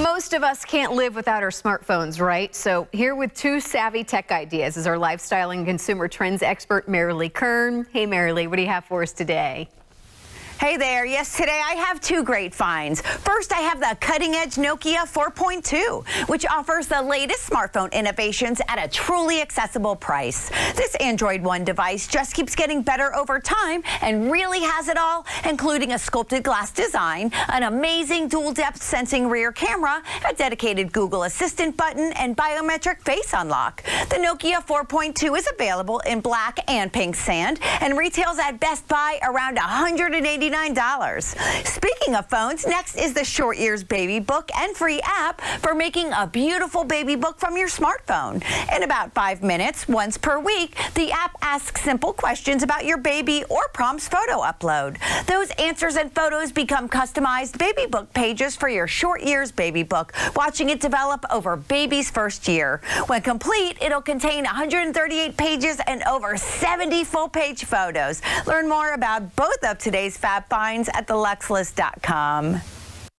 Most of us can't live without our smartphones, right? So here with two savvy tech ideas is our lifestyle and consumer trends expert, Merilee Kern. Hey, Merilee, what do you have for us today? Hey there. Yes, today I have two great finds. First, I have the cutting edge Nokia 4.2, which offers the latest smartphone innovations at a truly accessible price. This Android One device just keeps getting better over time and really has it all, including a sculpted glass design, an amazing dual depth sensing rear camera, a dedicated Google Assistant button, and biometric face unlock. The Nokia 4.2 is available in black and pink sand and retails at Best Buy around 180 $99. Speaking of phones, next is the Short Years Baby Book and free app for making a beautiful baby book from your smartphone. In about five minutes, once per week, the app asks simple questions about your baby or prompts photo upload. Those answers and photos become customized baby book pages for your Short Years Baby Book, watching it develop over baby's first year. When complete, it'll contain 138 pages and over 70 full-page photos. Learn more about both of today's Fab finds at theluxelist.com.